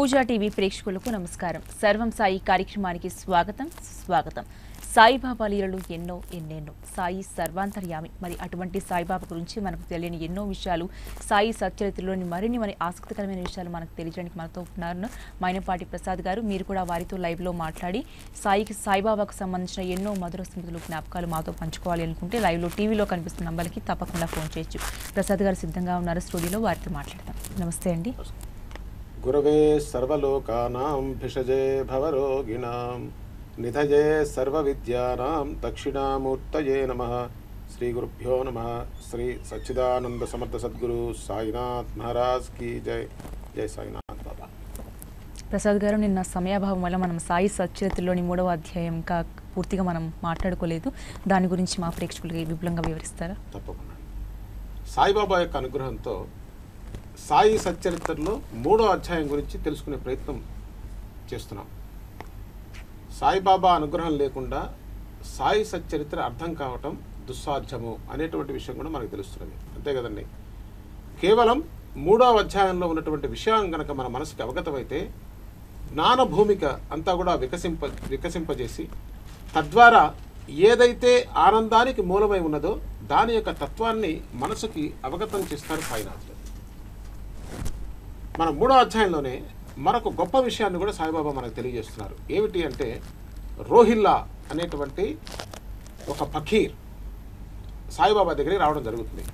పూజా TV ప్రేక్షకులకు నమస్కారం. సర్వం సాయి కార్యక్రమానికి స్వాగతం స్వాగతం సాయిబాబా లీలలు ఎన్నో ఎన్నెన్నో. సాయి సర్వాంతర్యామి. మరి అటువంటి సాయిబాబా గురించి మనకు తెలియని ఎన్నో విషయాలు సాయి సచ్చరిత్రలోని మరిన్ని మరి ఆసక్తికరమైన విషయాలు మనకు తెలియడానికి మనతో ఉన్నారు మైనపాటి ప్రసాద్ గారు. మీరు కూడా వారితో లైవ్లో మాట్లాడి సాయికి సాయిబాబాకు సంబంధించిన ఎన్నో మధుర స్మృతులు జ్ఞాపకాలు మాతో పంచుకోవాలి అనుకుంటే లైవ్లో టీవీలో కనిపిస్తున్న నంబర్కి తప్పకుండా ఫోన్ చేయొచ్చు. ప్రసాద్ గారు సిద్ధంగా ఉన్నారు స్టూడియోలో వారితో మాట్లాడతాం నమస్తే అండి. గురవే సర్వలోకానాం భిషజే భవరోగిణాం నిధయే సర్వవిద్యానాం దక్షిణామూర్తయే నమ. శ్రీ గురుభ్యో నమ. శ్రీ సచ్చిదానంద సమర్థ సద్గురు సాయినాథ్ మహారాజ్ కీ జై. జై సాయినాథ్ బాబా. ప్రసాద్ గారు నిన్న సమయాభావం వల్ల మనం సాయి సచరిత్రలోని మూడవ అధ్యాయం ఇంకా పూర్తిగా మనం మాట్లాడుకోలేదు. దాని గురించి మా ప్రేక్షకులకి విపులంగా వివరిస్తారా? తప్పకుండా. సాయిబాబా యొక్క అనుగ్రహంతో సాయి సచ్చరిత్రలో మూడో అధ్యాయం గురించి తెలుసుకునే ప్రయత్నం చేస్తున్నాం. సాయిబాబా అనుగ్రహం లేకుండా సాయి సచ్చరిత్ర అర్థం కావటం దుస్సాధ్యము అనేటువంటి విషయం కూడా మనకు తెలుస్తున్నది. అంతే కదండి. కేవలం మూడో అధ్యాయంలో ఉన్నటువంటి విషయం కనుక మన మనసుకి అవగతమైతే జ్ఞాన భూమిక అంతా కూడా వికసింప వికసింపజేసి తద్వారా ఏదైతే ఆనందానికి మూలమై ఉన్నదో దాని యొక్క తత్వాన్ని మనసుకి అవగతం చేస్తారు సాయినాథ్ మన మూడో అధ్యాయంలోనే మరొక గొప్ప విషయాన్ని కూడా సాయిబాబా మనకు తెలియజేస్తున్నారు. ఏమిటి అంటే రోహిల్లా అనేటువంటి ఒక ఫకీర్ సాయిబాబా దగ్గరికి రావడం జరుగుతుంది.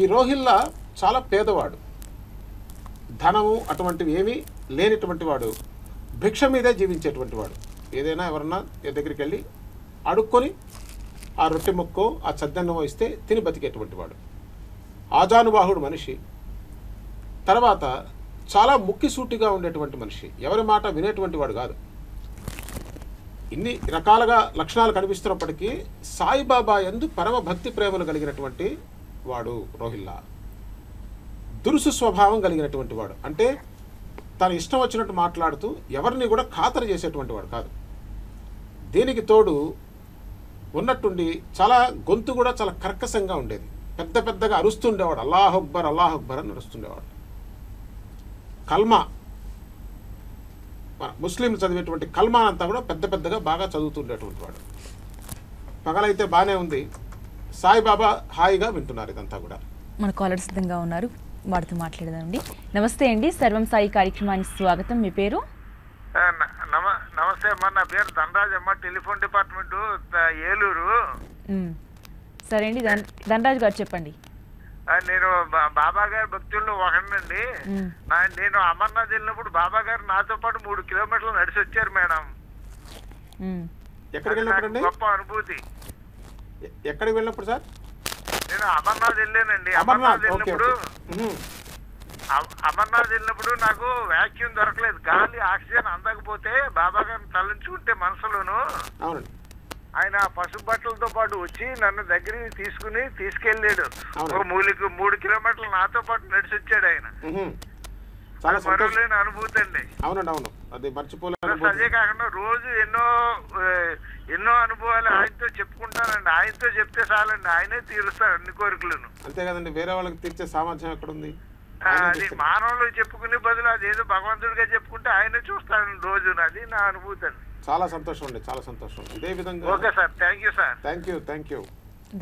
ఈ రోహిల్లా చాలా పేదవాడు. ధనము అటువంటివి ఏమీ లేనిటువంటి వాడు. భిక్ష మీదే జీవించేటువంటి వాడు. ఏదైనా ఎవరన్నా దగ్గరికి వెళ్ళి అడుక్కొని ఆ రొట్టె ముక్కో ఆ చద్దన్నమో ఇస్తే తిని బతికేటువంటి వాడు. ఆజానుబాహుడు మనిషి. తర్వాత చాలా ముక్కిసూటిగా ఉండేటువంటి మనిషి. ఎవరి మాట వినేటువంటి వాడు కాదు. ఇన్ని రకాలుగా లక్షణాలు కనిపిస్తున్నప్పటికీ సాయిబాబా ఎందు పరమ భక్తి ప్రేమలు కలిగినటువంటి వాడు రోహిల్లా. దురుసు స్వభావం కలిగినటువంటి వాడు. అంటే తన ఇష్టం వచ్చినట్టు మాట్లాడుతూ ఎవరిని కూడా ఖాతరు చేసేటువంటి వాడు కాదు. దీనికి తోడు ఉన్నట్టుండి చాలా గొంతు కూడా చాలా కర్కశంగా ఉండేది. పెద్ద పెద్దగా అరుస్తుండేవాడు అల్లాహ్ అక్బర్ అల్లాహ్ అక్బర్ అని అరుస్తుండేవాడు కల్మా. ముస్లింలు చదివేటువంటి కల్మా అంతా కూడా పెద్ద పెద్దగా బాగా చదువుతుండేటువంటి వాడు. పగలైతే బాగానే ఉంది. సాయిబాబా హాయిగా వింటున్నారు ఇదంతా కూడా. మన కాలర్ సిద్ధంగా ఉన్నారు. వారితో మాట్లాడదామండి. నమస్తే అండి. సర్వం సాయి కార్యక్రమానికి స్వాగతం. మీ పేరు? ఆ, న- నమ నమస్తే అమ్మా. నా పేరు ధనరాజమ్మ. Telephone department Eluru. సరే అండి. ధన్ ధనరాజు గారు చెప్పండి. నేను బా- బాబా గారి భక్తుల్లో ఒకనండి నేను అమర్నాథ్ వెళ్ళినప్పుడు బాబా గారు నాతో పాటు మూడు కిలోమీటర్లు నడిచి వచ్చారు మేడం. గొప్ప అనుభూతి. ఎక్కడికి వెళ్ళినప్పుడు సార్? నేను అమర్నాథ్ వెళ్ళానండి. అమర్నాథ్ వెళ్ళినప్పుడు అమర్నాథ్ వెళ్ళినప్పుడు నాకు వ్యాక్యూమ్ దొరకలేదు. గాలి ఆక్సిజన్ అందకపోతే బాబా గారిని తలంచుకుంటే మనసులోను అవునండి. ఆయన పసుపు బట్టలతో పాటు వచ్చి నన్ను దగ్గరికి తీసుకుని తీసుకెళ్ళాడు. అవును. ఒక మూలికి మూడు కిలోమీటర్లు నాతో పాటు నడిచి వచ్చాడు ఆయన. చాలా మరవలేని అనుభూతి అండి. అవునండి అవును. అది అనుభూతి. అదే కాకుండా రోజు ఎన్నో ఎన్నో అనుభవాలు ఆయనతో చెప్పుకుంటానండి. ఆయనతో చెప్తే చాలండి. ఆయనే తీరుస్తారు అన్ని కోరికలను. అంతే కదండి వేరే వాళ్ళకి తీర్చే సామర్థ్యం ఆ, ఆయనే అది. మానవులు చెప్పుకునే బదులు అదేదో భగవంతుడిగా చెప్పుకుంటే ఆయనే చూస్తాడండి రోజు అది నా అనుభూతి అండి. చాలా సంతోషం అండి చాలా సంతోషం. ఇదే విధంగా okay sir thank you sir. Thank you thank you.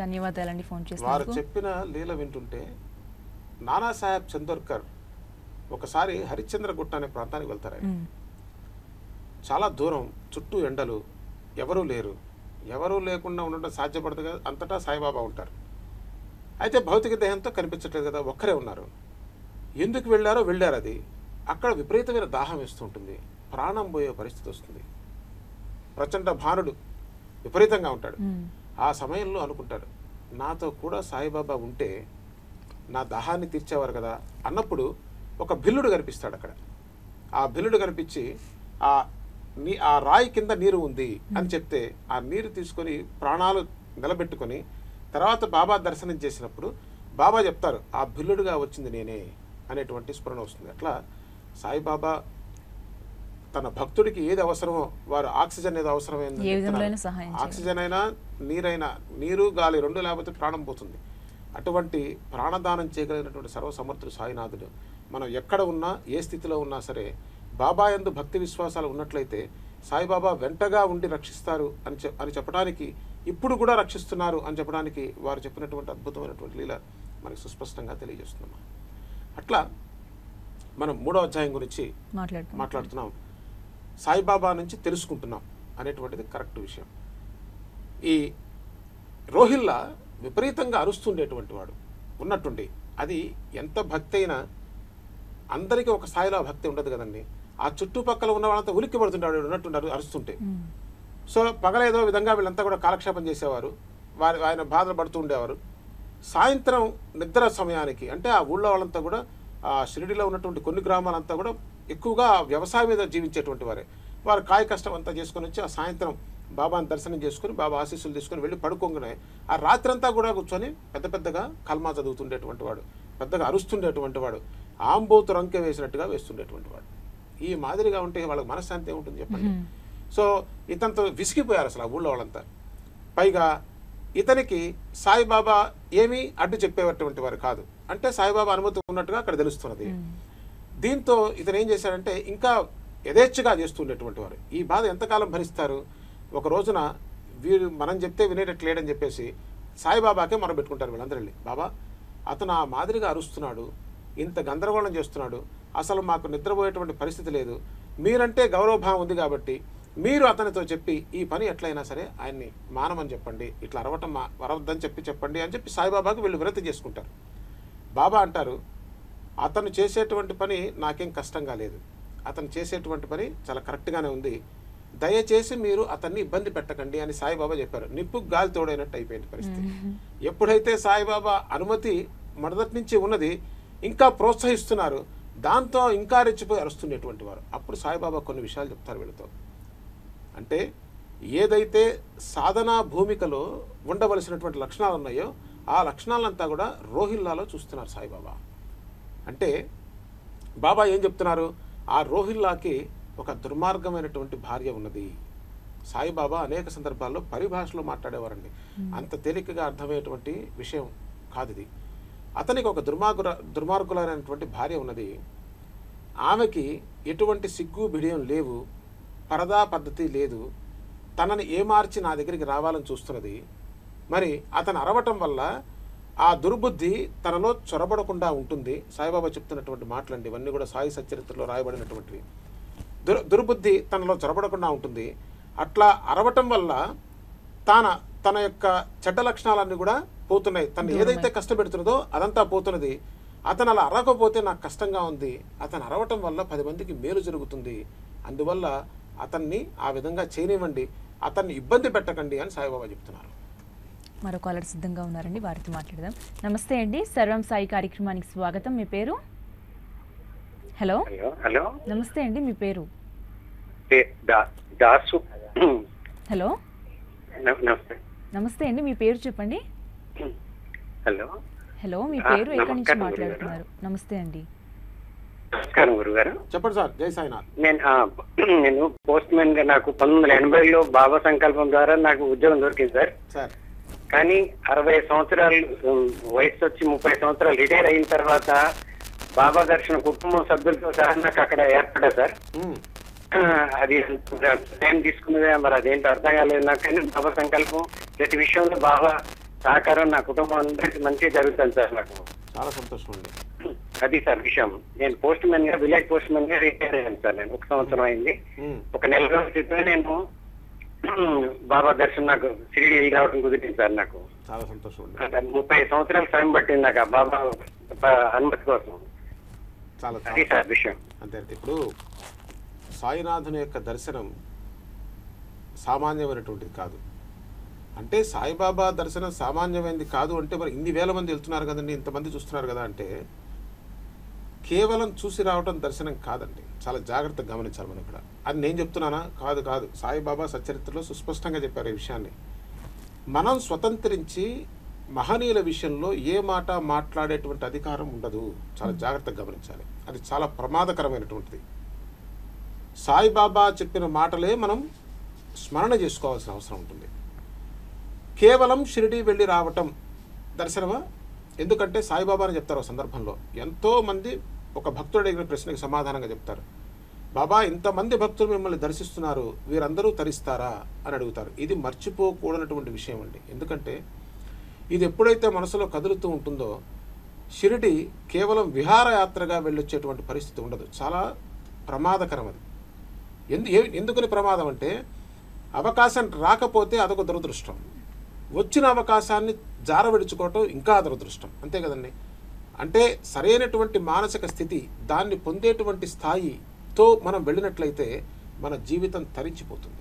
ధన్యవాదాలండి ఫోన్ వారు చేసినందుకు చెప్పిన లీల వింటుంటే నానాసాహెబ్ చందోర్కర్ ఒకసారి హరిశ్చంద్ర గుట్ట అనే ప్రాంతానికి వెళ్తారు ఆయన. చాలా దూరం చుట్టూ ఎండలు ఎవరూ లేరు. ఎవరూ లేకుండా ఉండడం సాధ్యపడదు కదా అంతటా సాయిబాబా ఉంటారు. అయితే భౌతిక దేహంతో కనిపించట్లేదు కదా ఒక్కరే ఉన్నారు. ఎందుకు వెళ్ళారో వెళ్ళారు అది. అక్కడ విపరీతమైన దాహం వేస్తుంటుంది ప్రాణం పోయే పరిస్థితి వస్తుంది. ప్రచండ భానుడు విపరీతంగా ఉంటాడు. ఆ సమయంలో అనుకుంటాడు నాతో కూడా సాయిబాబా ఉంటే నా దాహాన్ని తీర్చేవారు కదా అన్నప్పుడు ఒక భిల్లుడు కనిపిస్తాడు అక్కడ. ఆ భిల్లుడు కనిపించి ఆ నీ ఆ రాయి కింద నీరు ఉంది అని చెప్తే ఆ నీరు తీసుకొని ప్రాణాలు నిలబెట్టుకొని తర్వాత బాబా దర్శనం చేసినప్పుడు బాబా చెప్తారు ఆ భిల్లుడుగా వచ్చింది నేనే అనేటువంటి స్ఫురణ వస్తుంది. అట్లా సాయిబాబా తన భక్తుడికి ఏది అవసరమో వారు ఆక్సిజన్ ఏది అవసరమైందో. ఆక్సిజన్ అయినా నీరైనా నీరు గాలి రెండు లేకపోతే ప్రాణం పోతుంది. అటువంటి ప్రాణదానం చేయగలిగినటువంటి సర్వసమర్థుడు సాయినాథుడు. మనం ఎక్కడ ఉన్నా ఏ స్థితిలో ఉన్నా సరే బాబా యందు భక్తి విశ్వాసాలు ఉన్నట్లయితే సాయిబాబా వెంటగా ఉండి రక్షిస్తారు అని చె అని చెప్పడానికి ఇప్పుడు కూడా రక్షిస్తున్నారు అని చెప్పడానికి వారు చెప్పినటువంటి అద్భుతమైనటువంటి లీల మనకి సుస్పష్టంగా తెలియజేస్తున్నాం. అట్లా మనం మూడో అధ్యాయం గురించి మాట్లాడుతున్నాం. సాయిబాబా నుంచి తెలుసుకుంటున్నాం అనేటువంటిది కరెక్ట్ విషయం. ఈ రోహిల్లా విపరీతంగా అరుస్తుండేటువంటి వాడు ఉన్నట్టుండి. అది ఎంత భక్తి అయినా అందరికీ ఒక స్థాయిలో భక్తి ఉండదు కదండి. ఆ చుట్టుపక్కల ఉన్న వాళ్ళంతా ఉలిక్కి పడుతుంటాడు ఉన్నట్టుండారు అరుస్తుంటే. సో పగలేదో విధంగా వీళ్ళంతా కూడా కాలక్షేపం చేసేవారు. వారి ఆయన బాధలు పడుతూ ఉండేవారు. సాయంత్రం నిద్ర సమయానికి అంటే ఆ ఊళ్ళో వాళ్ళంతా కూడా ఆ షిరిడిలో ఉన్నటువంటి కొన్ని గ్రామాలంతా కూడా ఎక్కువగా వ్యవసాయం మీద జీవించేటువంటి వారే. వారు కాయ కష్టం అంతా చేసుకొని వచ్చి ఆ సాయంత్రం బాబాని దర్శనం చేసుకుని బాబా ఆశీస్సులు తీసుకొని వెళ్ళి పడుకోగానే ఆ రాత్రంతా కూడా కూర్చొని పెద్ద పెద్దగా కల్మా చదువుతుండేటువంటి వాడు పెద్దగా అరుస్తుండేటువంటి వాడు ఆంబోతు రంకె వేసినట్టుగా వేస్తుండేటువంటి వాడు. ఈ మాదిరిగా ఉంటే వాళ్ళకి మనశ్శాంతి ఏముంటుంది చెప్పండి. సో ఇతనితో విసిగిపోయారు అసలు ఆ ఊళ్ళో వాళ్ళంతా. పైగా ఇతనికి సాయిబాబా ఏమీ అడ్డు చెప్పేటటువంటి వారు కాదు. అంటే సాయిబాబా అనుమతి ఉన్నట్టుగా అక్కడ తెలుస్తున్నది. దీంతో ఇతను ఏం చేశాడంటే ఇంకా యథేచ్ఛగా చేస్తుండేటువంటి వారు. ఈ బాధ ఎంతకాలం భరిస్తారు? ఒక రోజున వీరు మనం చెప్తే వినేటట్లు లేడని చెప్పేసి సాయిబాబాకే మొరబెట్టుకుంటారు వీళ్ళందరూ బాబా అతను ఆ మాదిరిగా అరుస్తున్నాడు ఇంత గందరగోళం చేస్తున్నాడు అసలు మాకు నిద్రపోయేటువంటి పరిస్థితి లేదు మీరంటే గౌరవభావం ఉంది కాబట్టి మీరు అతనితో చెప్పి ఈ పని ఎట్లయినా సరే ఆయన్ని మానమని చెప్పండి ఇట్లా అరవటం వరవద్దని చెప్పి చెప్పండి అని చెప్పి సాయిబాబాకి వీళ్ళు విరతి చేసుకుంటారు. బాబా అంటారు అతను చేసేటువంటి పని నాకేం కష్టంగా లేదు. అతను చేసేటువంటి పని చాలా కరెక్ట్గానే ఉంది. దయచేసి మీరు అతన్ని ఇబ్బంది పెట్టకండి అని సాయిబాబా చెప్పారు. నిప్పు గాలి తోడైనట్టు అయిపోయింది పరిస్థితి. ఎప్పుడైతే సాయిబాబా అనుమతి మొదటి నుంచి ఉన్నది ఇంకా ప్రోత్సహిస్తున్నారు దాంతో ఇంకా రెచ్చిపోయి అరుస్తుండేటువంటి వారు. అప్పుడు సాయిబాబా కొన్ని విషయాలు చెప్తారు వీళ్ళతో. అంటే ఏదైతే సాధనా భూమికలో ఉండవలసినటువంటి లక్షణాలు ఉన్నాయో ఆ లక్షణాలంతా కూడా రోహిల్లాలో చూస్తున్నారు సాయిబాబా. అంటే బాబా ఏం చెప్తున్నారు? ఆ రోహిల్లాకి ఒక దుర్మార్గమైనటువంటి భార్య ఉన్నది. సాయిబాబా అనేక సందర్భాల్లో పరిభాషలో మాట్లాడేవారండి. అంత తేలికగా అర్థమయ్యేటువంటి విషయం కాదు ఇది అతనికి ఒక దుర్మార్గుల దుర్మార్గులైనటువంటి భార్య ఉన్నది. ఆమెకి ఎటువంటి సిగ్గు బిడియం లేవు. పరదా పద్ధతి లేదు. తనని ఏమార్చి నా దగ్గరికి రావాలని చూస్తున్నది. మరి అతను అరవటం వల్ల ఆ దుర్బుద్ధి తనలో చొరబడకుండా ఉంటుంది. సాయిబాబా చెప్తున్నటువంటి మాటలండి. ఇవన్నీ కూడా సాయి సచరిత్రలో రాయబడినటువంటివి. దుర్ దుర్బుద్ధి తనలో చొరబడకుండా ఉంటుంది. అట్లా అరవటం వల్ల తాన తన యొక్క చెడ్డ లక్షణాలన్నీ కూడా పోతున్నాయి. తను ఏదైతే కష్టపెడుతున్నదో అదంతా పోతున్నది. అతను అలా అరవకపోతే నాకు కష్టంగా ఉంది. అతను అరవటం వల్ల పది మందికి మేలు జరుగుతుంది. అందువల్ల అతన్ని ఆ విధంగా చేయనివ్వండి. అతన్ని ఇబ్బంది పెట్టకండి అని సాయిబాబా చెప్తున్నారు. మరో కాలర్ సిద్ధంగా ఉన్నారండి వారితో మాట్లాడదాం. నమస్తే అండి సర్వం సాయి కార్యక్రమానికి స్వాగతం. మీ పేరు? హలో? హలో నమస్తే అండి మీ పేరు? దాసు. హలో? నమస్తే. నమస్తే అండి మీ పేరు చెప్పండి? హలో. హలో మీ పేరు ఎక్కడి నుంచి మాట్లాడుతున్నారు? నమస్తే అండి. నమస్కారం గురుగారు. చెప్పండి సార్ జై సాయినాథ్. నేను నేను పోస్ట్ మ్యాన్గా నాకు పంతొమ్మిది వందల ఎనభైలో బాబా సంకల్పం ద్వారా నాకు ఉద్యోగం దొరికింది సార్. సార్ కానీ అరవై సంవత్సరాలు వయసు వచ్చి ముప్పై సంవత్సరాలు రిటైర్ అయిన తర్వాత బాబా దర్శన కుటుంబ సభ్యులతో సహా నాకు అక్కడ ఏర్పడా సార్. అది టైం తీసుకున్నదే మరి అదేంటో అర్థం కాలేదు నాకు కానీ బాబా సంకల్పం ప్రతి విషయంలో బాబా సహకారం నా కుటుంబం అందరికి మంచిగా జరుగుతుంది సార్ నాకు. చాలా సంతోషం అండి అది సార్ విషయం. నేను పోస్ట్ మ్యాన్గా విలేజ్ పోస్ట్ మ్యాన్గా రిటైర్ అయ్యాను సార్ నేను. ఒక సంవత్సరం అయింది. ఒక నెల రోజుల క్రితమే నేను బాబా దర్శనం నాకు షిరిడి వెళ్ళి రావడం కుదిరింది సార్ నాకు. చాలా సంతోషం ముప్పై సంవత్సరాలు టైం పట్టింది నాకు ఆ బాబా అనుమతి కోసం. చాలా సార్ విషయం. అంతే అంతే. ఇప్పుడు సాయినాథుని యొక్క దర్శనం సామాన్యమైనటువంటిది కాదు. అంటే సాయిబాబా దర్శనం సామాన్యమైనది కాదు అంటే మరి ఇన్ని వేల మంది వెళ్తున్నారు కదండి ఇంతమంది చూస్తున్నారు కదా అంటే కేవలం చూసి రావటం దర్శనం కాదండి. చాలా జాగ్రత్తగా గమనించాలి మనం ఇక్కడ. అది నేను చెప్తున్నానా? కాదు కాదు. సాయిబాబా సచరిత్రలో సుస్పష్టంగా చెప్పారు ఈ విషయాన్ని. మనం స్వతంత్రించి మహనీయుల విషయంలో ఏ మాట మాట్లాడేటువంటి అధికారం ఉండదు. చాలా జాగ్రత్తగా గమనించాలి. అది చాలా ప్రమాదకరమైనటువంటిది. సాయిబాబా చెప్పిన మాటలే మనం స్మరణ చేసుకోవాల్సిన అవసరం ఉంటుంది. కేవలం షిరిడి వెళ్ళి రావటం దర్శనమా? ఎందుకంటే సాయిబాబా అని చెప్తారు సందర్భంలో. ఎంతోమంది ఒక భక్తుడు అడిగిన ప్రశ్నకి సమాధానంగా చెప్తారు. బాబా ఇంతమంది భక్తులు మిమ్మల్ని దర్శిస్తున్నారు వీరందరూ తరిస్తారా? అని అడుగుతారు. ఇది మర్చిపోకూడనటువంటి విషయం అండి. ఎందుకంటే ఇది ఎప్పుడైతే మనసులో కదులుతూ ఉంటుందో షిరిడి కేవలం విహారయాత్రగా వెళ్ళొచ్చేటువంటి పరిస్థితి ఉండదు. చాలా ప్రమాదకరం అది. ఎందు ఏ- ఎందుకని ప్రమాదం అంటే అవకాశం రాకపోతే అదొక దురదృష్టం. వచ్చిన అవకాశాన్ని జారవిడుచుకోవటం ఇంకా దురదృష్టం. అంతే కదండి? అంటే సరైనటువంటి మానసిక స్థితి దాన్ని పొందేటువంటి స్థాయితో మనం వెళ్ళినట్లయితే మన జీవితం తరించిపోతుంది.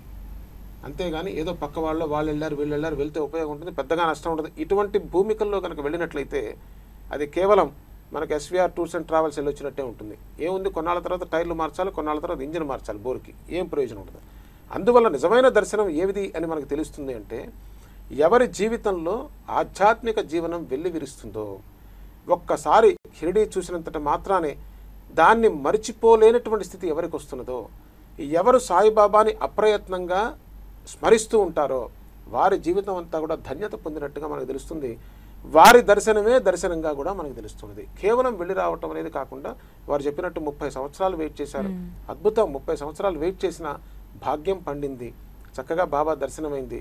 అంతేగాని ఏదో పక్క వాళ్ళు వాళ్ళు వెళ్ళారు వీళ్ళు వెళ్ళారు వెళ్తే ఉపయోగం ఉంటుంది పెద్దగా నష్టం ఉంటుంది ఇటువంటి భూమికల్లో కనుక వెళ్ళినట్లయితే అది కేవలం మనకు ఎస్వీఆర్ టూర్స్ అండ్ ట్రావెల్స్ వెళ్ళి వచ్చినట్టే ఉంటుంది. ఏముంది? కొన్నాళ్ళ తర్వాత టైర్లు మార్చాలి కొన్నాళ్ళ తర్వాత ఇంజిన్ మార్చాలి బోర్కి. ఏం ప్రయోజనం ఉండదు. అందువల్ల నిజమైన దర్శనం ఏది అని మనకు తెలుస్తుంది అంటే ఎవరి జీవితంలో ఆధ్యాత్మిక జీవనం వెళ్ళి విరుస్తుందో ఒక్కసారి షిరిడి చూసినంతట మాత్రానే దాన్ని మరిచిపోలేనటువంటి స్థితి ఎవరికి వస్తున్నదో ఎవరు సాయిబాబాని అప్రయత్నంగా స్మరిస్తూ ఉంటారో వారి జీవితం అంతా కూడా ధన్యత పొందినట్టుగా మనకు తెలుస్తుంది. వారి దర్శనమే దర్శనంగా కూడా మనకు తెలుస్తున్నది. కేవలం వెళ్ళి రావటం అనేది కాకుండా వారు చెప్పినట్టు ముప్పై సంవత్సరాలు వెయిట్ చేశారు. అద్భుతం ముప్పై సంవత్సరాలు వెయిట్ చేసిన భాగ్యం పండింది. చక్కగా బాబా దర్శనమైంది.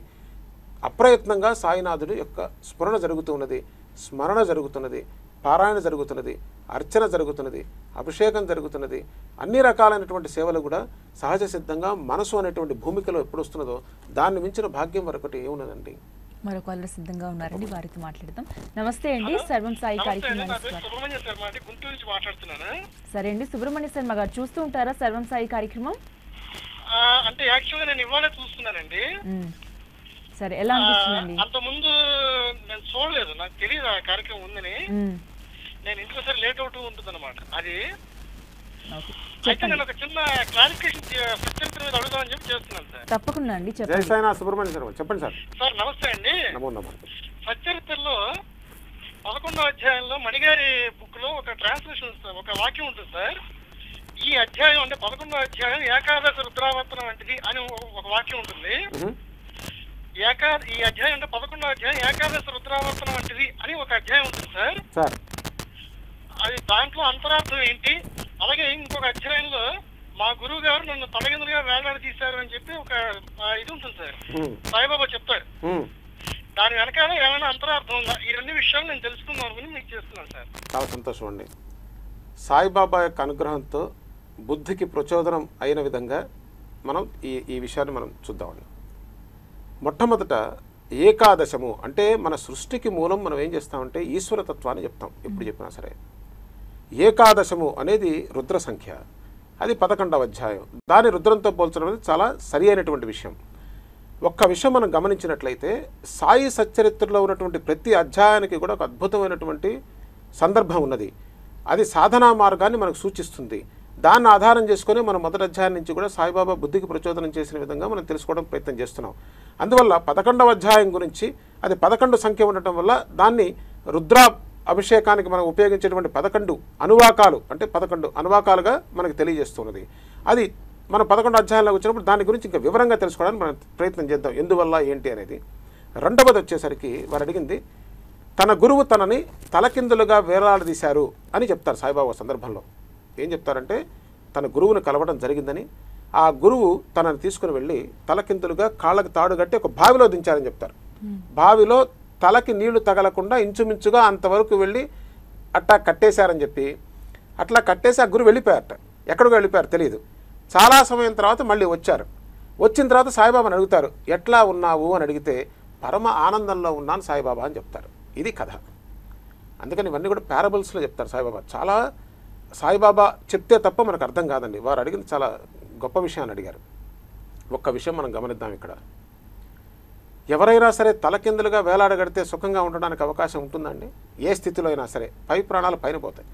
అప్రయత్నంగా సాయినాథుడు యొక్క స్మరణ జరుగుతున్నది. స్మరణ జరుగుతున్నది. పారాయణ జరుగుతున్నది అర్చన జరుగుతున్నది అభిషేకం జరుగుతున్నది అన్ని రకాలైనటువంటి సేవలు కూడా సహజ సిద్ధంగా మనసు అనేటువంటి భూమికలో ఎప్పుడు వస్తున్నదో దాన్ని మించిన భాగ్యం మరొకటి ఏమున్నదండి? మరో కాలర్ సిద్ధంగా ఉన్నారండి వారితో మాట్లాడదాం. నమస్తే అండి సర్వం సాయి మాట్లాడుతున్నాను. సరే అండి సుబ్రహ్మణ్య శర్మ గారు చూస్తూ ఉంటారా సర్వం సాయి కార్యక్రమం? అంటే యాక్చువల్గా నేను ఇవాళే చూస్తున్నానండి. సరే ఎలా అనిపిస్తుందండి? అంత ముందు నేను చూడలేదు నాకు తెలియదు ఆ కార్యక్రమం ఉందని. నేను ఇంట్లో సరే లేట్ అవుతూ ఉంటుంది అనమాట అది. అయితే నేను ఒక చిన్న క్లారిఫికేషన్ సత్యంత్ర మీద అడుగుదామని చెప్పి చేస్తున్నాను సార్. తప్పకుండా అండి జై చెప్పండి సుబ్రహ్మణ్య శర్మ చెప్పండి సార్. సార్ నమస్తే అండి. సత్యరిత్రలో పదకొండవ అధ్యాయంలో మణిగారి బుక్లో ఒక ట్రాన్స్లేషన్ ఒక వాక్యం ఉంటుంది సార్. ఈ అధ్యాయం అంటే పదకొండవ అధ్యాయం ఏకాదశ రుద్రావర్తనం వంటిది అని ఒక- వాక్యం ఉంటుంది. ఏకా ఈ అధ్యాయం అంటే పదకొండవ అధ్యాయం ఏకాదశ రుద్రావర్తనం వంటిది అని ఒక అధ్యాయం ఉంటుంది సార్. సార్. అది దాంట్లో అంతరార్థం ఏంటి? అలాగే ఇంకొక అధ్యాయంలో మా గురువు గారు నన్ను తలగిందులుగా వేలాడ తీశారు అని చెప్పి ఒక ఇది ఉంటుంది సార్. సాయిబాబా చెప్తారు. దాని వెనకాల ఏమైనా అంతరార్థం ఉందా? ఈ రెండు విషయాలు నేను తెలుసుకుందాం అనుకుని మీకు చేస్తున్నాను సార్. చాలా సంతోషం అండి. సాయిబాబా యొక్క అనుగ్రహంతో బుద్ధికి ప్రచోదనం అయిన విధంగా మనం ఈ ఈ విషయాన్ని మనం చూద్దామండి. మొట్టమొదట ఏకాదశము అంటే మన సృష్టికి మూలం మనం ఏం చేస్తామంటే ఈశ్వరతత్వాన్ని చెప్తాం. ఎప్పుడు చెప్పినా సరే. ఏకాదశము అనేది రుద్ర సంఖ్య. అది పదకొండవ అధ్యాయం. దాని రుద్రంతో పోల్చడం అనేది చాలా సరి అయినటువంటి విషయం. ఒక్క విషయం మనం గమనించినట్లయితే సాయి సచ్చరిత్రలో ఉన్నటువంటి ప్రతి అధ్యాయానికి కూడా ఒక అద్భుతమైనటువంటి సందర్భం ఉన్నది. అది సాధనా మార్గాన్ని మనకు సూచిస్తుంది. దాన్ని ఆధారం చేసుకొని మనం మొదటి అధ్యాయం నుంచి కూడా సాయిబాబా బుద్ధికి ప్రచోదనం చేసిన విధంగా మనం తెలుసుకోవడం ప్రయత్నం చేస్తున్నాం. అందువల్ల పదకొండవ అధ్యాయం గురించి అది పదకొండు సంఖ్య ఉండటం వల్ల దాన్ని రుద్రా అభిషేకానికి మనం ఉపయోగించేటువంటి పదకొండు అనువాకాలు అంటే పదకొండు అనువాకాలుగా మనకు తెలియజేస్తున్నది. అది మనం పదకొండు అధ్యాయంలోకి వచ్చినప్పుడు దాని గురించి ఇంకా వివరంగా తెలుసుకోవడానికి మనం ప్రయత్నం చేద్దాం. ఎందువల్ల ఏంటి అనేది. రెండవది వచ్చేసరికి వారు అడిగింది తన గురువు తనని తలకిందులుగా వేలాడదీశారు అని చెప్తారు సాయిబాబా సందర్భంలో. ఏం చెప్తారంటే తన గురువుని కలవడం జరిగిందని ఆ గురువు తనని తీసుకుని వెళ్ళి తలకిందులుగా కాళ్ళకి తాడు కట్టి ఒక బావిలో దించారని చెప్తారు. బావిలో తలకి నీళ్ళు తగలకుండా ఇంచుమించుగా అంతవరకు వెళ్ళి అట్టా కట్టేశారని చెప్పి అట్లా కట్టేసి ఆ గురువు వెళ్ళిపోయారట. ఎక్కడికి వెళ్ళిపోయారు తెలియదు చాలా సమయం తర్వాత మళ్ళీ వచ్చారు. వచ్చిన తర్వాత సాయిబాబాని అడుగుతారు ఎట్లా ఉన్నావు? అని అడిగితే పరమ ఆనందంలో ఉన్నాను సాయిబాబా అని చెప్తారు. ఇది కథ. అందుకని ఇవన్నీ కూడా పారబుల్స్లో చెప్తారు సాయిబాబా. చాలా సాయిబాబా చెప్తే తప్ప మనకు అర్థం కాదండి. వారు అడిగింది చాలా గొప్ప విషయాన్ని అడిగారు. ఒక్క విషయం మనం గమనిద్దాం ఇక్కడ. ఎవరైనా సరే తలకిందులుగా వేలాడగడితే సుఖంగా ఉండడానికి అవకాశం ఉంటుందండి? ఏ స్థితిలో అయినా సరే. పై ప్రాణాలు పైన పోతాయి.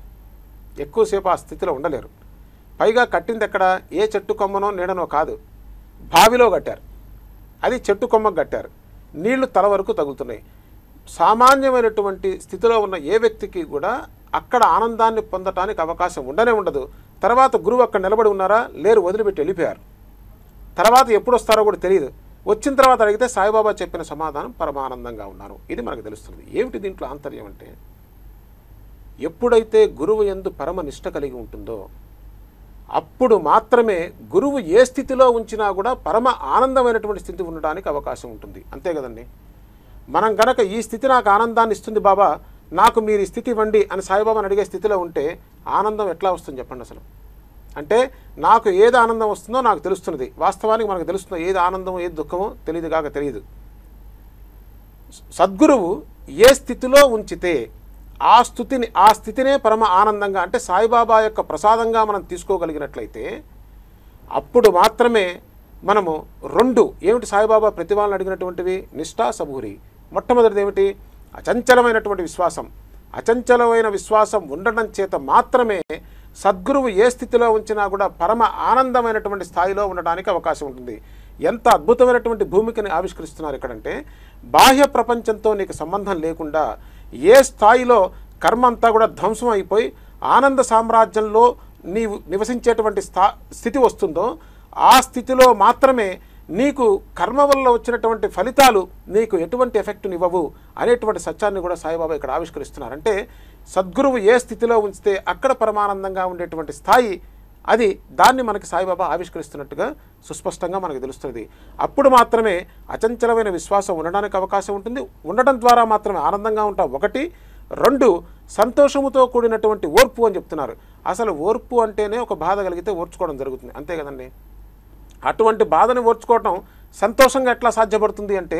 ఎక్కువసేపు ఆ స్థితిలో ఉండలేరు. పైగా కట్టింది ఎక్కడ? ఏ చెట్టు కొమ్మనో నీడనో కాదు. బావిలో కట్టారు. అది చెట్టు కొమ్మకు కట్టారు. నీళ్ళు తల వరకు తగులుతున్నాయి. సామాన్యమైనటువంటి స్థితిలో ఉన్న ఏ వ్యక్తికి కూడా అక్కడ ఆనందాన్ని పొందటానికి అవకాశం ఉండనే ఉండదు. తర్వాత గురువు అక్కడ నిలబడి ఉన్నారా? లేరు వదిలిపెట్టి వెళ్ళిపోయారు. తర్వాత ఎప్పుడు వస్తారో కూడా తెలియదు. వచ్చిన తర్వాత అడిగితే సాయిబాబా చెప్పిన సమాధానం పరమానందంగా ఉన్నాను ఇది మనకు తెలుస్తుంది ఏమిటి దీంట్లో ఆంతర్యం అంటే ఎప్పుడైతే గురువు ఎందు పరమ నిష్ట కలిగి ఉంటుందో అప్పుడు మాత్రమే గురువు ఏ స్థితిలో ఉంచినా కూడా పరమ ఆనందమైనటువంటి స్థితి ఉండడానికి అవకాశం ఉంటుంది. అంతే కదండి? మనం గనక ఈ స్థితి నాకు ఆనందాన్ని ఇస్తుంది బాబా నాకు మీరు ఈ స్థితి ఇవ్వండి అని సాయిబాబాని అడిగే స్థితిలో ఉంటే ఆనందం ఎట్లా వస్తుంది చెప్పండి అసలు? అంటే నాకు ఏది ఆనందం వస్తుందో నాకు తెలుస్తున్నది. వాస్తవానికి మనకు తెలుస్తుందో ఏది ఆనందం ఏది దుఃఖమో తెలియదు కాక తెలియదు. సద్గురువు ఏ స్థితిలో ఉంచితే ఆ స్థితిని ఆ స్థితినే పరమ ఆనందంగా అంటే సాయిబాబా యొక్క ప్రసాదంగా మనం తీసుకోగలిగినట్లయితే అప్పుడు మాత్రమే మనము రెండు ఏమిటి సాయిబాబా ప్రతి అడిగినటువంటివి? నిష్ఠా సబూరి. మొట్టమొదటిది ఏమిటి? అచంచలమైనటువంటి విశ్వాసం. అచంచలమైన విశ్వాసం ఉండడం చేత మాత్రమే సద్గురువు ఏ స్థితిలో ఉంచినా కూడా పరమ ఆనందమైనటువంటి స్థాయిలో ఉండడానికి అవకాశం ఉంటుంది. ఎంత అద్భుతమైనటువంటి భూమికని ఆవిష్కరిస్తున్నారు ఇక్కడంటే బాహ్య ప్రపంచంతో నీకు సంబంధం లేకుండా ఏ స్థాయిలో కర్మ అంతా కూడా ధ్వంసం అయిపోయి ఆనంద సామ్రాజ్యంలో నీవు నివసించేటువంటి స్థా స్థితి వస్తుందో ఆ స్థితిలో మాత్రమే నీకు కర్మ వల్ల వచ్చినటువంటి ఫలితాలు నీకు ఎటువంటి ఎఫెక్ట్నివ్వవు అనేటువంటి సత్యాన్ని కూడా సాయిబాబా ఇక్కడ ఆవిష్కరిస్తున్నారు అంటే సద్గురువు ఏ స్థితిలో ఉంచితే అక్కడ పరమానందంగా ఉండేటువంటి స్థాయి అది దాన్ని మనకి సాయిబాబా ఆవిష్కరిస్తున్నట్టుగా సుస్పష్టంగా మనకు తెలుస్తుంది. అప్పుడు మాత్రమే అచంచలమైన విశ్వాసం ఉండడానికి అవకాశం ఉంటుంది. ఉండడం ద్వారా మాత్రమే ఆనందంగా ఉంటాం. ఒకటి. రెండు. సంతోషముతో కూడినటువంటి ఓర్పు అని చెప్తున్నారు. అసలు ఓర్పు అంటేనే ఒక బాధ కలిగితే ఓర్చుకోవడం జరుగుతుంది. అంతే కదండి? అటువంటి బాధని ఓర్చుకోవటం సంతోషంగా ఎట్లా సాధ్యపడుతుంది అంటే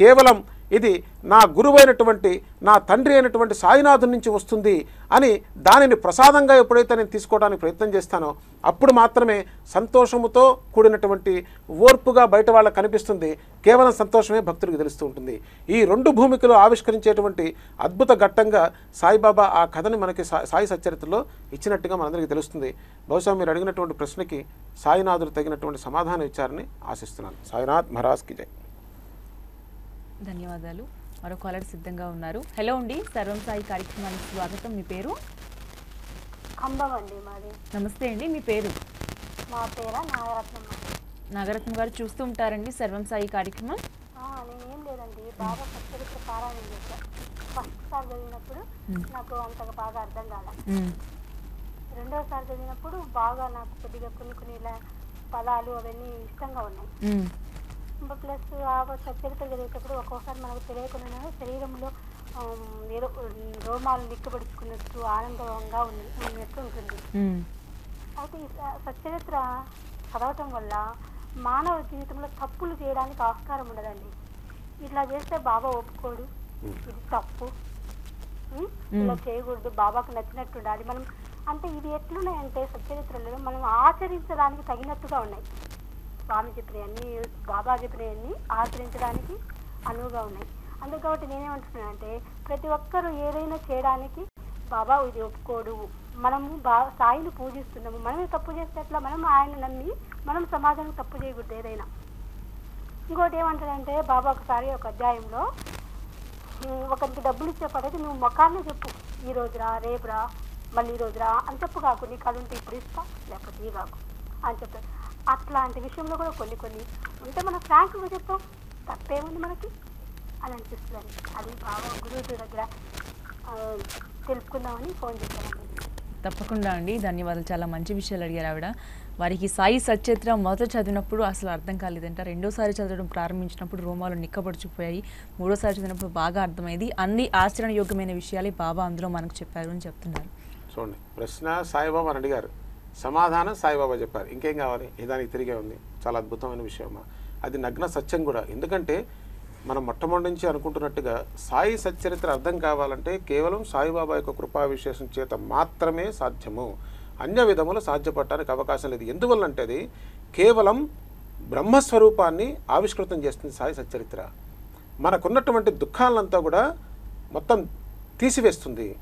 కేవలం ఇది నా గురువైనటువంటి నా తండ్రి అయినటువంటి సాయినాథుని నుంచి వస్తుంది అని దానిని ప్రసాదంగా ఎప్పుడైతే నేను తీసుకోవడానికి ప్రయత్నం చేస్తానో అప్పుడు మాత్రమే సంతోషముతో కూడినటువంటి ఓర్పుగా బయట వాళ్ళకు కనిపిస్తుంది. కేవలం సంతోషమే భక్తుడికి తెలుస్తూ ఉంటుంది. ఈ రెండు భూమికలు ఆవిష్కరించేటువంటి అద్భుత ఘట్టంగా సాయిబాబా ఆ కథని మనకి సాయి సచరిత్రలో ఇచ్చినట్టుగా మనందరికీ తెలుస్తుంది. బహుశా మీరు అడిగినటువంటి ప్రశ్నకి సాయినాథుడు తగినటువంటి సమాధానం ఇచ్చారని ఆశిస్తున్నాను. సాయినాథ్ మహారాజ్కి జై. ధన్యవాదాలు. మరో కాలర్ సిద్ధంగా ఉన్నారు. హలో అండి సర్వం సాయి కార్యక్రమానికి స్వాగతం. మీ పేరు? ఖమ్మం అండి మాది. నమస్తే అండి మీ పేరు? మా పేర నాగరత్నమ్మ నాగరత్న గారు చూస్తూ ఉంటారండి సర్వం సాయి కార్యక్రమం? నేనేం లేదండి బాగా పారాయణ ఫస్ట్ సారి చదివినప్పుడు నాకు అంతగా బాగా అర్థం కాల. రెండోసారి చదివినప్పుడు బాగా నాకు కొద్దిగా కొన్ని కొన్ని ఇలా పదాలు అవన్నీ ఇష్టంగా ఉన్నాయి. ప్లస్ ఆ సచ్చరిత్ర చదివేటప్పుడు ఒక్కోసారి మనకు తెలియకుండానే శరీరంలో ఏదో రోమాలు నిక్కబడుచుకున్నట్టు ఆనందంగా ఉంది ఉన్నట్టు ఉంటుంది. అయితే ఈ సచ్చరిత్ర చదవటం వల్ల మానవ జీవితంలో తప్పులు చేయడానికి ఆస్కారం ఉండదండి. ఇట్లా చేస్తే బాబా ఒప్పుకోడు. ఇది తప్పు? ఇలా చేయకూడదు. బాబాకు నచ్చినట్టు ఉండాలి. మనం అంటే ఇది ఎట్లున్నాయంటే సచ్చరిత్రలో మనం ఆచరించడానికి తగినట్టుగా ఉన్నాయి. స్వామి చెప్పినవన్నీ బాబా చెప్పినవన్నీ ఆచరించడానికి అనువుగా ఉన్నాయి. అందుకు కాబట్టి నేనేమంటున్నాను అంటే ప్రతి ఒక్కరూ ఏదైనా చేయడానికి బాబా ఇది ఒప్పుకోడు. మనము బా సాయిని పూజిస్తున్నాము. మనమే తప్పు చేస్తే మనం ఆయన నమ్మి మనం సమాజానికి తప్పు చేయకూడదు ఏదైనా. ఇంకోటి ఏమంటాడంటే బాబా ఒకసారి ఒక అధ్యాయంలో ఒకరికి డబ్బులు ఇచ్చే పడేది నువ్వు మొఖాన్ని చెప్పు. ఈ రోజురా రేపురా మళ్ళీ ఈ రోజురా అని చెప్పు కాకు. నీ కళ్ళు ఇప్పుడు ఇస్తా లేకపోతే ఈ కాకు అని చెప్పాడు. అట్లాంటి విషయంలో కూడా కొన్ని కొన్ని ఉంటే మనం ఫ్రాంక్గా చెప్తాం. తప్పేముంది మనకి అని అనిపిస్తుంది. అది బాగా గురువు దగ్గర తెలుసుకుందామని ఫోన్ చేశానండి. తప్పకుండా అండి. ధన్యవాదాలు. చాలా మంచి విషయాలు అడిగారు ఆవిడ. వారికి సాయి సచరిత్ర మొదట చదివినప్పుడు అసలు అర్థం కాలేదంట. రెండోసారి చదవడం ప్రారంభించినప్పుడు రోమాలు నిక్కబడుచుకుపోయాయి. మూడోసారి చదివినప్పుడు బాగా అర్థమైంది. అన్ని ఆచరణయోగ్యమైన విషయాలే బాబా అందులో మనకు చెప్పారు అని చెప్తున్నారు. చూడండి. ప్రశ్న సాయిబాబా అని అడిగారు. సమాధానం సాయిబాబా చెప్పారు. ఇంకేం కావాలి? దానికి తిరిగే ఉంది. చాలా అద్భుతమైన విషయమా అది నగ్న సత్యం కూడా. ఎందుకంటే మనం మొట్టమొదటి నుంచి అనుకుంటున్నట్టుగా సాయి సచ్చరిత్ర అర్థం కావాలంటే కేవలం సాయిబాబా యొక్క కృపా విశేషం చేత మాత్రమే సాధ్యము. అన్య విధములు సాధ్యపడటానికి అవకాశం లేదు. ఎందువల్లంటే అది కేవలం బ్రహ్మస్వరూపాన్ని ఆవిష్కృతం చేస్తుంది సాయి సచ్చరిత్ర. మనకున్నటువంటి దుఃఖాలంతా కూడా మొత్తం తీసివేస్తుంది.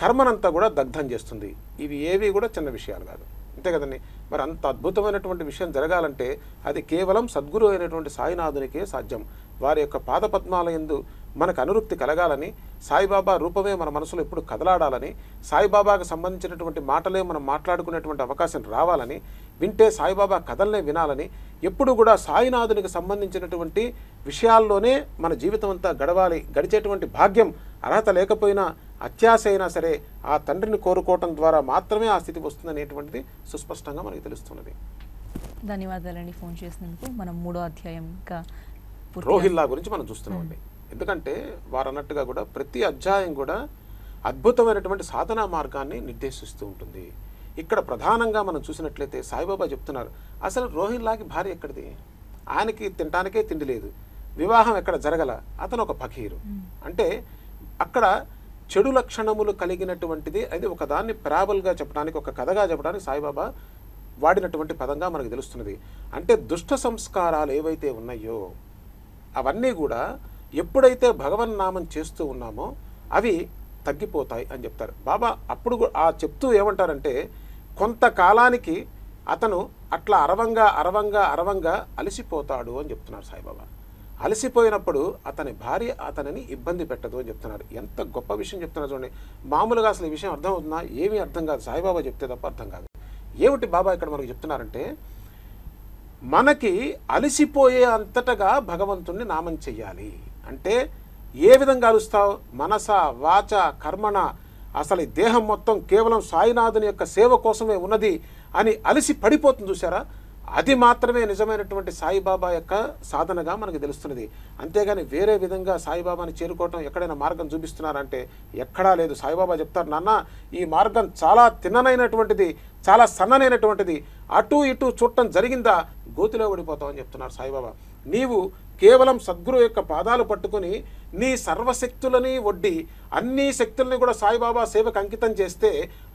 కర్మనంతా కూడా దగ్ధం చేస్తుంది. ఇవి ఏవి కూడా చిన్న విషయాలు కాదు. అంతే కదండి. మరి అంత అద్భుతమైనటువంటి విషయం జరగాలంటే అది కేవలం సద్గురు అయినటువంటి సాయినాథునికే సాధ్యం. వారి యొక్క పాదపద్మాల యందు మనకు అనురక్తి కలగాలని సాయిబాబా రూపమే మన మనసులో ఎప్పుడు కదలాడాలని సాయిబాబాకు సంబంధించినటువంటి మాటలే మనం మాట్లాడుకునేటువంటి అవకాశం రావాలని వింటే సాయిబాబా కథలనే వినాలని ఎప్పుడు కూడా సాయినాథునికి సంబంధించినటువంటి విషయాల్లోనే మన జీవితం అంతా గడవాలి గడిచేటువంటి భాగ్యం అర్హత లేకపోయినా అత్యాశ అయినా సరే ఆ తండ్రిని కోరుకోవటం ద్వారా మాత్రమే ఆ స్థితి వస్తుందనేటువంటిది సుస్పష్టంగా మనకి తెలుస్తున్నది. ధన్యవాదాలండి ఫోన్ చేసినందుకు. మనం మూడో అధ్యాయం ఇంకా రోహిల్లా గురించి మనం చూస్తున్నామండి. ఎందుకంటే వారు అన్నట్టుగా కూడా ప్రతి అధ్యాయం కూడా అద్భుతమైనటువంటి సాధనా మార్గాన్ని నిర్దేశిస్తూ ఉంటుంది. ఇక్కడ ప్రధానంగా మనం చూసినట్లయితే సాయిబాబా చెప్తున్నారు అసలు రోహిల్లాకి భార్య ఎక్కడిది? ఆయనకి తినటానికే తిండి లేదు. వివాహం ఎక్కడ జరగల? అతను ఒక ఫకీరు. అంటే అక్కడ చెడు లక్షణములు కలిగినటువంటిది అది ఒకదాన్ని ప్రాబల్గా చెప్పడానికి ఒక కథగా చెప్పడానికి సాయిబాబా వాడినటువంటి పదంగా మనకు తెలుస్తున్నది. అంటే దుష్ట సంస్కారాలు ఏవైతే ఉన్నాయో అవన్నీ కూడా ఎప్పుడైతే భగవన్నామం చేస్తూ ఉన్నామో అవి తగ్గిపోతాయి అని చెప్తారు. బాబా అప్పుడు ఆ చెప్తూ ఏమంటారంటే కొంతకాలానికి అతను అట్లా అరవంగా అరవంగా అరవంగా అలసిపోతాడు అని చెప్తున్నారు సాయిబాబా. అలసిపోయినప్పుడు అతని భార్య అతనిని ఇబ్బంది పెట్టదు అని చెప్తున్నారు ఎంత గొప్ప విషయం చెప్తున్నారు చూడండి. మామూలుగా అసలు ఈ విషయం అర్థం అవుతుందా? ఏమీ అర్థం కాదు. సాయిబాబా చెప్తే తప్ప అర్థం కాదు. ఏమిటి బాబా ఇక్కడ మనకు చెప్తున్నారంటే మనకి అలసిపోయే అంతటగా భగవంతుణ్ణి నామం చెయ్యాలి. అంటే ఏ విధంగా అలుస్తావు మనస వాచ కర్మణ అసలు ఈ దేహం మొత్తం కేవలం సాయినాథుని యొక్క సేవ కోసమే ఉన్నది అని అలసి పడిపోతుంది చూసారా అది మాత్రమే నిజమైనటువంటి సాయిబాబా యొక్క సాధనగా మనకు తెలుస్తున్నది. అంతేగాని వేరే విధంగా సాయిబాబాని చేరుకోవటం ఎక్కడైనా మార్గం చూపిస్తున్నారంటే ఎక్కడా లేదు. సాయిబాబా చెప్తారు నాన్న ఈ మార్గం చాలా తిన్ననైనటువంటిది చాలా సన్ననైనటువంటిది. అటు ఇటు చుట్టం జరిగిందా? గోతిలో ఓడిపోతామని చెప్తున్నారు సాయిబాబా. నీవు కేవలం సద్గురు యొక్క పాదాలు పట్టుకుని నీ సర్వశక్తులని వడ్డి అన్ని శక్తుల్ని కూడా సాయిబాబా సేవకు అంకితం చేస్తే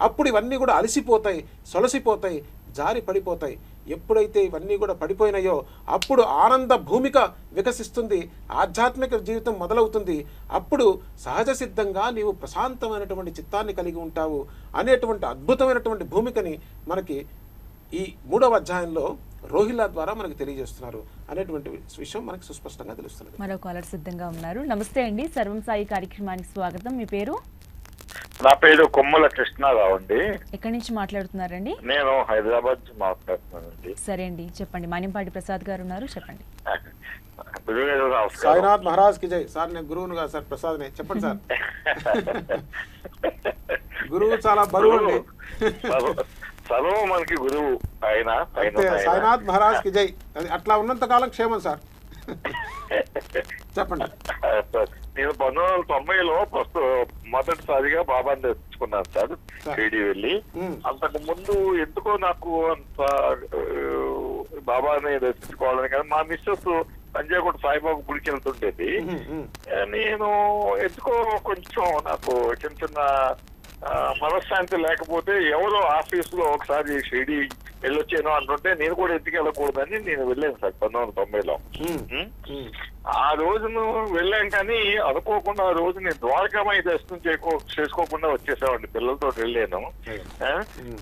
అప్పుడు ఇవన్నీ కూడా అలసిపోతాయి సొలసిపోతాయి జారి పడిపోతాయి. ఎప్పుడైతే ఇవన్నీ కూడా పడిపోయినాయో అప్పుడు ఆనంద భూమిక వికసిస్తుంది ఆధ్యాత్మిక జీవితం మొదలవుతుంది. అప్పుడు సహజ సిద్ధంగా నీవు ప్రశాంతమైనటువంటి చిత్తాన్ని కలిగి ఉంటావు అనేటువంటి అద్భుతమైనటువంటి భూమికని మనకి ఈ మూడవ అధ్యాయంలో రోహిల్లా ద్వారా మనకు తెలియజేస్తున్నారు అనేటువంటి విషయం మనకి సుస్పష్టంగా తెలుస్తుంది మరో కాలర్ సిద్ధంగా ఉన్నారు. నమస్తే అండి. సర్వం సాయి కార్యక్రమానికి స్వాగతం. మీ పేరు? నా పేరు కొమ్మల కృష్ణారావు అండి. ఎక్కడి నుంచి మాట్లాడుతున్నారండి? నేను హైదరాబాద్ నుంచి మాట్లాడుతున్నానండి. సరే అండి చెప్పండి. మానింపాటి ప్రసాద్ గారు ఉన్నారు చెప్పండి. సాయినాథ్ మహారాజ్కి జై. సార్ నేను గురువును కాదు సార్ ప్రసాద్నే. చెప్పండి సార్. గురువు చాలా బరువు అండి. సర్వ- మనకి గురువు. ఆయన. సాయినాథ్ మహారాజ్కి జై. అది అట్లా ఉన్నంత కాలం క్షేమం సార్. చెప్పండి నేను పంతొమ్మిది వందల తొంభైలో ఫస్ట్ మొదటిసారిగా బాబాని తెచ్చుకున్నాను సార్. షిరిడి వెళ్ళి. అంతకు ముందు ఎందుకో నాకు అంత బాబాని దర్శించుకోవాలని కానీ మా మిస్సెస్ పంజాగుట్ట సాయిబాబు గుడికి వెళ్తుండేది. నేను ఎందుకో కొంచెం నాకు చిన్న చిన్న మనశ్శాంతి లేకపోతే ఎవరో ఆఫీస్లో ఒకసారి షిరిడి వెళ్ళొచ్చాను అంటుంటే నేను కూడా ఎందుకు వెళ్ళకూడదని నేను వెళ్ళాను సార్ పంతొమ్మిది వందల తొంభైలో. ఆ రోజును వెళ్ళాం కానీ అనుకోకుండా ఆ రోజు నేను ద్వారకామాయి దర్శనం చేసుకో చేసుకోకుండా వచ్చేసామండి పిల్లలతో వెళ్ళాను ఆ? ఉమ్.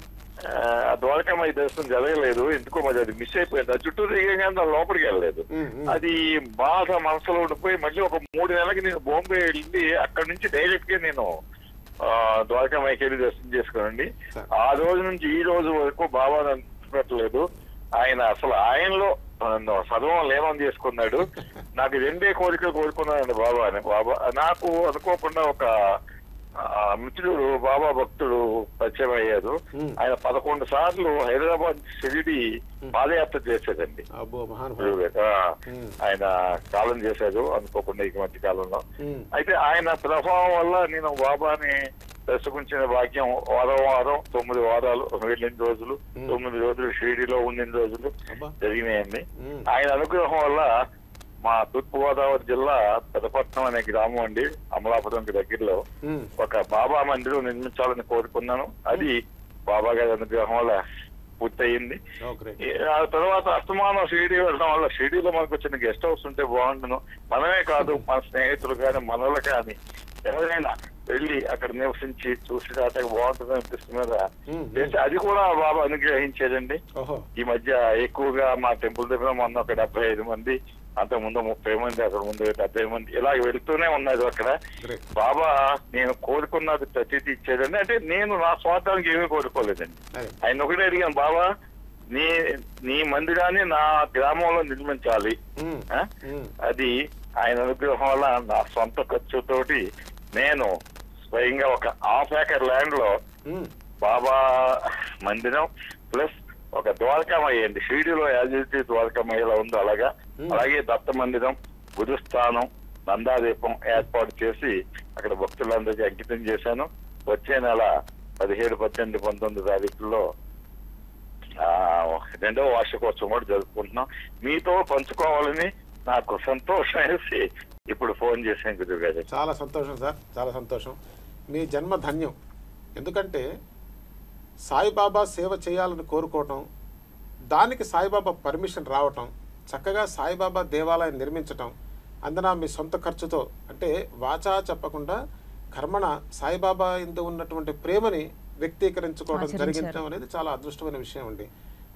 ఆ, ద్వారకామాయి దర్శనం జరగలేదు ఎందుకో మరి అది మిస్ అయిపోయింది ఆ చుట్టూ దిగగానే దాని లోపలికి వెళ్ళలేదు. అది బాధ మనసులో ఉండిపోయి మళ్ళీ ఒక మూడు నెలలకి నేను బాంబే వెళ్ళి అక్కడ నుంచి డైరెక్ట్గా నేను ఆ, ద్వారకామాయికి దర్శనం చేసుకోనండి. ఆ రోజు నుంచి ఈ రోజు వరకు బాబా అనుకున్నట్లేదు ఆయన అసలు ఆయనలో సర్వం లేవం చేసుకున్నాడు. నాకు రెండే కోరికలు కోరుకున్నానండి బాబా అని. బాబా నాకు అనుకోకుండా ఒక మిత్రుడు బాబా భక్తుడు పరిచయం అయ్యారు. ఆయన పదకొండు సార్లు హైదరాబాద్ షిరిడి పాదయాత్ర చేసేదండి. ఆయన కాలం చేశారు అనుకోకుండా ఈ మధ్య కాలంలో. అయితే ఆయన ప్రభావం వల్ల నేను బాబాని దర్శకుంచిన భాగ్యం వారం వారం తొమ్మిది వారాలు వెళ్ళిన రోజులు. తొమ్మిది రోజులు షిరిడిలో ఉండిన రోజులు జరిగినాయండి. ఆయన అనుగ్రహం వల్ల మా తూర్పు గోదావరి జిల్లా పెదపట్నం అనే గ్రామం అండి అమలాపురంకి దగ్గరలో. ఒక బాబా మందిరం నిర్మించాలని కోరుకున్నాను. అది బాబా గారి అనుగ్రహం వల్ల పూర్తయింది. ఈ- ఆ తర్వాత అస్తమానం షిరిడి వెళ్ళడం వల్ల షిరిడిలో మనకు వచ్చిన గెస్ట్ హౌస్ ఉంటే బాగుండును. మనమే కాదు మన స్నేహితులు కానీ మనలో కానీ ఎవరైనా వెళ్ళి అక్కడ నివసించి చూసి రావటం బాగుంటుంది అనిపిస్తుంది కదా. అది కూడా బాబా అనుగ్రహించేదండి. ఈ మధ్య ఎక్కువగా మా టెంపుల్ దగ్గర మొన్న ఒక డెబ్బై ఐదు మంది అంత ముందు ముప్పై మంది అక్కడ ముందు డెబ్బై మంది ఇలా వెళుతూనే ఉన్నారు అక్కడ. బాబా నేను కోరుకున్నది ప్రతిదీ ఇచ్చేదండి. అంటే నేను నా స్వార్థానికి ఏమీ కోరుకోలేదండి. ఆయన ఒకటే అడిగాను బాబా నీ నీ మందిరాన్ని నా గ్రామంలో నిర్మించాలి. ఆ? ఉమ్. అది ఆయన అనుగ్రహం వల్ల నా సొంత ఖర్చుతోటి నేను స్వయంగా ఒక హాఫ్ ఏకర్ ల్యాండ్లో ఉమ్, బాబా మందిరం ప్లస్ ఒక ద్వారకామయ్య అండి షిరిడిలో యాజిటీ ద్వారకామయ్యలో ఉంది అలాగా. అలాగే దత్త మందిరం గురుస్థానం నందాదీపం ఏర్పాటు చేసి అక్కడ భక్తులందరికీ అంకితం చేశాను. వచ్చే నెల పదిహేడు పద్దెనిమిది పంతొమ్మిది తారీఖుల్లో ఆ, రెండవ వార్షికోత్సవం కూడా జరుపుకుంటున్నాం. మీతో పంచుకోవాలని నాకు సంతోషం వేసి ఇప్పుడు ఫోన్ చేశాను గురువు గారు చాలా సంతోషం సార్ చాలా సంతోషం. మీ జన్మ ధన్యం. ఎందుకంటే సాయిబాబా సేవ చేయాలని కోరుకోవటం దానికి సాయిబాబా పర్మిషన్ రావటం చక్కగా సాయిబాబా దేవాలయం నిర్మించటం అందున మీ సొంత ఖర్చుతో అంటే వాచా చెప్పకుండా కర్మణ సాయిబాబా ఇందు ఉన్నటువంటి ప్రేమని వ్యక్తీకరించుకోవడం. జరిగించడం అనేది చాలా అదృష్టమైన విషయం అండి.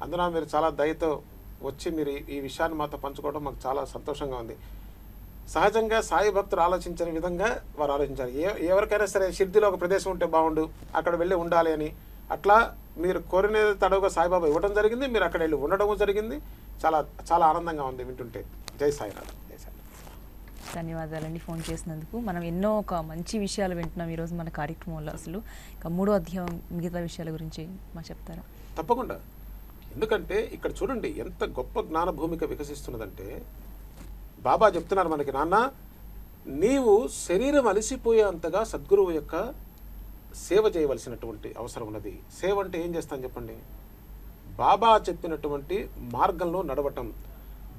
అందున మీరు చాలా దయతో వచ్చి మీరు ఈ- ఈ విషయాన్ని మాతో పంచుకోవడం మాకు చాలా సంతోషంగా ఉంది. సహజంగా సాయి భక్తులు ఆలోచించిన విధంగా వారు ఆలోచించారు. ఏ ఎవరికైనా సరే షిర్దిలో ఒక ప్రదేశం ఉంటే బాగుండు అక్కడ వెళ్ళి ఉండాలి అని అట్లా మీరు కోరిన తడవుగా సాయిబాబా ఇవ్వడం జరిగింది మీరు అక్కడ వెళ్ళి ఉండడం జరిగింది. చాలా చాలా ఆనందంగా ఉంది వింటుంటే. జై సాయినాథ్. జై సాయి ధన్యవాదాలండి ఫోన్ చేసినందుకు. మనం ఎన్నో ఒక మంచి విషయాలు వింటున్నాం ఈరోజు మన కార్యక్రమంలో అసలు. ఇక మూడో అధ్యాయం మిగతా విషయాల గురించి మా చెప్తారా? తప్పకుండా. ఎందుకంటే ఇక్కడ చూడండి ఎంత గొప్ప జ్ఞాన భూమిక వికసిస్తున్నదంటే బాబా చెప్తున్నారు మనకి నాన్న నీవు శరీరం అలసిపోయే అంతగా సద్గురువు యొక్క సేవ చేయవలసినటువంటి అవసరం ఉన్నది. సేవ అంటే ఏం చేస్తాను చెప్పండి? బాబా చెప్పినటువంటి మార్గంలో నడవటం.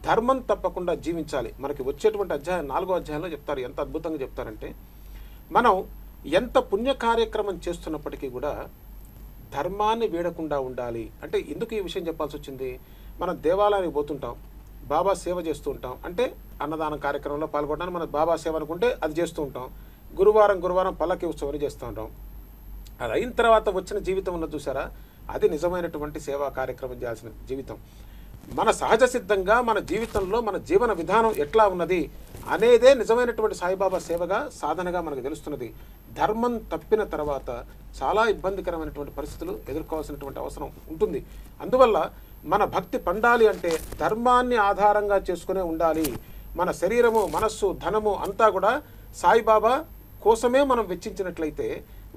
ధర్మం తప్పకుండా జీవించాలి. మనకి వచ్చేటువంటి అధ్యాయం నాలుగో అధ్యాయంలో చెప్తారు. ఎంత అద్భుతంగా చెప్తారంటే మనం ఎంత పుణ్య కార్యక్రమం చేస్తున్నప్పటికీ కూడా ధర్మాన్ని వీడకుండా ఉండాలి. అంటే ఎందుకు ఈ విషయం చెప్పాల్సి వచ్చింది? మనం దేవాలయానికి పోతుంటాం బాబా సేవ చేస్తూ ఉంటాం. అంటే అన్నదానం కార్యక్రమంలో పాల్గొనడానికి మన బాబా సేవ అనుకుంటే అది చేస్తూ ఉంటాం. గురువారం గురువారం పల్లకి ఉత్సవాన్ని చేస్తూ ఉంటాం. అది అయిన తర్వాత వచ్చిన జీవితం ఉన్న చూసారా అది నిజమైనటువంటి సేవా కార్యక్రమం చేయాల్సిన జీవితం. మన సహజ సిద్ధంగా మన జీవితంలో మన జీవన విధానం ఎట్లా ఉన్నది అనేదే నిజమైనటువంటి సాయిబాబా సేవగా సాధనగా మనకు తెలుస్తున్నది. ధర్మం తప్పిన తర్వాత చాలా ఇబ్బందికరమైనటువంటి పరిస్థితులు ఎదుర్కోవాల్సినటువంటి అవసరం ఉంటుంది. అందువల్ల మన భక్తి పండాలి అంటే ధర్మాన్ని ఆధారంగా చేసుకునే ఉండాలి. మన శరీరము మనస్సు ధనము అంతా కూడా సాయిబాబా కోసమే మనం వెచ్చించినట్లయితే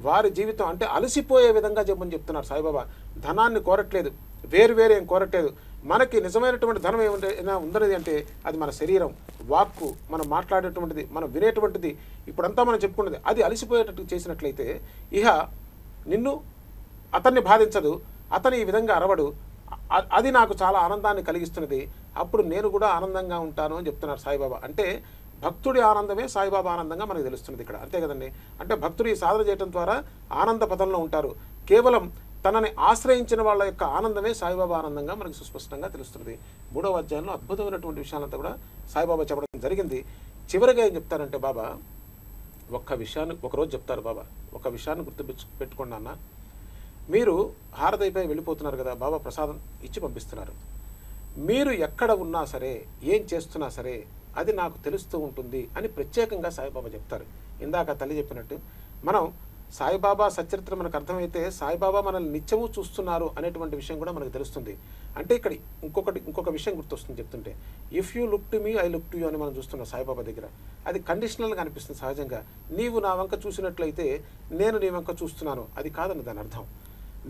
వారి జీవితం అంటే అలసిపోయే విధంగా చెప్పని చెప్తున్నారు సాయిబాబా. ధనాన్ని కోరట్లేదు. వేరు వేరు ఏం కోరట్లేదు. మనకి నిజమైనటువంటి ధనం ఏమైనా ఉందనేది అంటే అది మన శరీరం వాక్కు మనం మాట్లాడేటువంటిది మనం వినేటువంటిది. ఇప్పుడంతా మనం చెప్పుకున్నది అది అలసిపోయేటట్టు చేసినట్లయితే ఇహ నిన్ను అతన్ని బాధించదు. అతను ఈ విధంగా అరవడు. అది నాకు చాలా ఆనందాన్ని కలిగిస్తున్నది. అప్పుడు నేను కూడా ఆనందంగా ఉంటాను అని చెప్తున్నారు సాయిబాబా. అంటే భక్తుడి ఆనందమే సాయిబాబా ఆనందంగా మనకు తెలుస్తున్నది ఇక్కడ. అంతే కదండి? అంటే భక్తుడు ఈ సాధన చేయడం ద్వారా ఆనంద పదంలో ఉంటారు. కేవలం తనని ఆశ్రయించిన వాళ్ళ యొక్క ఆనందమే సాయిబాబా ఆనందంగా మనకు సుస్పష్టంగా తెలుస్తుంది మూడవ అధ్యాయంలో అద్భుతమైనటువంటి విషయాలంతా కూడా సాయిబాబా చెప్పడం జరిగింది. చివరిగా ఏం చెప్తారంటే బాబా ఒక్క విషయాన్ని ఒకరోజు చెప్తారు బాబా. ఒక విషయాన్ని గుర్తు పెట్టుకోండి అన్న మీరు హారదైపోయి వెళ్ళిపోతున్నారు కదా బాబా ప్రసాదం ఇచ్చి పంపిస్తున్నారు. మీరు ఎక్కడ ఉన్నా సరే ఏం చేస్తున్నా సరే అది నాకు తెలుస్తూ ఉంటుంది అని ప్రత్యేకంగా సాయిబాబా చెప్తారు. ఇందాక తల్లి చెప్పినట్టు మనం సాయిబాబా సచరిత్ర మనకు అర్థమైతే సాయిబాబా మనల్ని నిత్యము చూస్తున్నారు అనేటువంటి విషయం కూడా మనకు తెలుస్తుంది. అంటే ఇక్కడ ఇంకొకటి ఇంకొక విషయం గుర్తొస్తుంది చెప్తుంటే if you look to me I look to you అని మనం చూస్తున్నాం సాయిబాబా దగ్గర. అది కండిషనల్గా అనిపిస్తుంది సహజంగా. నీవు నా వంక చూసినట్లయితే నేను నీ వంక చూస్తున్నాను. అది కాదని దాని అర్థం.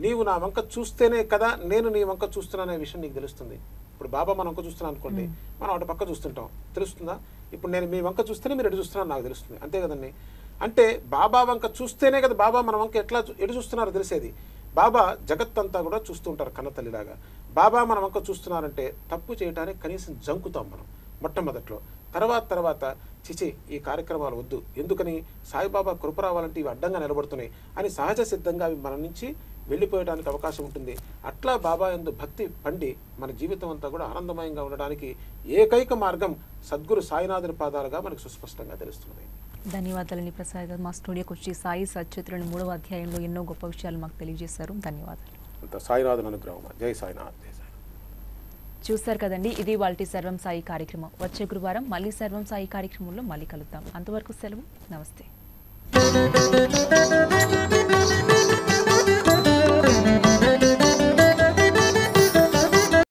నీవు నా వంక చూస్తేనే కదా నేను నీ వంక చూస్తున్నాను అనే విషయం నీకు తెలుస్తుంది. ఇప్పుడు బాబా మన వంక చూస్తున్నాను అనుకోండి మనం అటు పక్క చూస్తుంటాం. తెలుస్తుందా? ఇప్పుడు నేను మీ వంక చూస్తేనే మీరు ఎటు చూస్తున్నాను నాకు తెలుస్తుంది. అంతే కదండి. అంటే బాబా వంక చూస్తేనే కదా బాబా మన వంక ఎట్లా ఎటు చూస్తున్నారో తెలిసేది. బాబా జగత్తంతా కూడా చూస్తూ ఉంటారు కన్న తల్లిలాగా. బాబా మన వంక చూస్తున్నారంటే తప్పు చేయడానికి కనీసం జంకుతాం మనం మొట్టమొదట్లో. తర్వాత తర్వాత చిచి ఈ కార్యక్రమాలు వద్దు. ఎందుకని? సాయిబాబా కృప రావాలంటే ఇవి అడ్డంగా నిలబడుతున్నాయి. అని సహజ సిద్ధంగా అవి మన నుంచి వెళ్ళిపోయడానికి అవకాశం ఉంటుంది. అట్లా బాబా ఎందు భక్తి పండి మన జీవితం అంతా కూడా ఆనందమయంగా ఉండడానికి ఏకైక మార్గం సద్గురు సాయినాథుని పాదాలుగా మనకు సుస్పష్టంగా తెలుస్తున్నది. ధన్యవాదాలండి ప్రసాద్ మా స్టూడియోకి వచ్చి సాయి సచరిత్రని మూడవ అధ్యాయంలో ఎన్నో గొప్ప విషయాలు మాకు తెలియజేశారు. ధన్యవాదాలు. అంత సాయినాథుని అనుగ్రహం జై సాయినాథ్ జై చూశారు కదండి ఇది వాళ్ళ సర్వం సాయి కార్యక్రమం. వచ్చే గురువారం మళ్ళీ సర్వం సాయి కార్యక్రమంలో మళ్ళీ కలుద్దాం. అంతవరకు సెలవు. నమస్తే.